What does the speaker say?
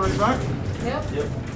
straight back? Yep. Yep.